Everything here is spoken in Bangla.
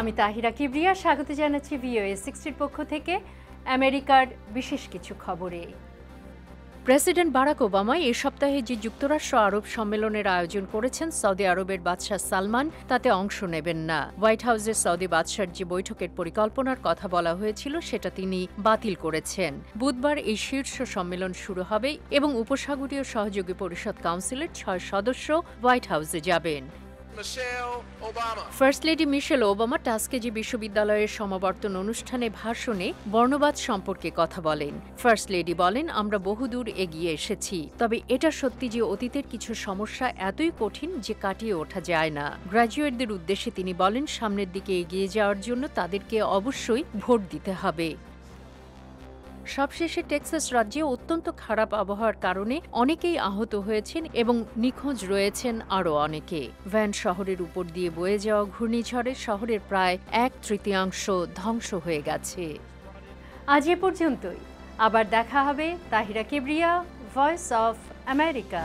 আমি তাহিরা কিবরিয়া, স্বাগত জানাচ্ছি ভিওএ সিক্সটির পক্ষ থেকে আমেরিকার বিশেষ কিছু খবরে। প্রেসিডেন্ট বারাক ওবামা এ সপ্তাহে যে যুক্তরাষ্ট্র আরব সম্মেলনের আয়োজন করেছেন, সৌদি আরবের বাদশাহ সালমান, তাতে অংশ নেবেন না। হোয়াইট হাউসের সৌদি বাদশার যে বৈঠকের পরিকল্পনার কথা বলা হয়েছিল, সেটা তিনি বাতিল করেছেন। বুধবার এই শীর্ষ সম্মেলন শুরু হবে এবং উপসাগরীয় সহযোগী পরিষদ কাউন্সিলের ছয় সদস্য হোয়াইট হাউসে যাবেন. First lady Michelle Obama Tuskegee বিশ্ববিদ্যালয়ের সমাবর্তন অনুষ্ঠানে ভাষণে বর্ণবাদ সম্পর্কে কথা বলেন। ফার্স্ট লেডি বলেন, আমরা বহুদূর এগিয়ে এসেছি। তবে এটা সত্যি যে অতীতের কিছু সমস্যা এতই কঠিন যে কাটিয়ে ওঠা যায় না। গ্র্যাজুয়েটদের উদ্দেশ্যে তিনি বলেন, সামনের দিকে এগিয়ে যাওয়ার জন্য তাদেরকে অবশ্যই ভোট দিতে হবে। সবশেষে টেক্সাস রাজ্যে অত্যন্ত খারাপ আবহাওয়ার কারণে অনেকেই আহত হয়েছেন এবং নিখোঁজ রয়েছেন আরও অনেকে। ভ্যান শহরের উপর দিয়ে বয়ে যাওয়া ঘূর্ণিঝড়ে শহরের প্রায় এক তৃতীয়াংশ ধ্বংস হয়ে গেছে। আজ এ পর্যন্তই। আবার দেখা হবে Tahira Kebria voice of America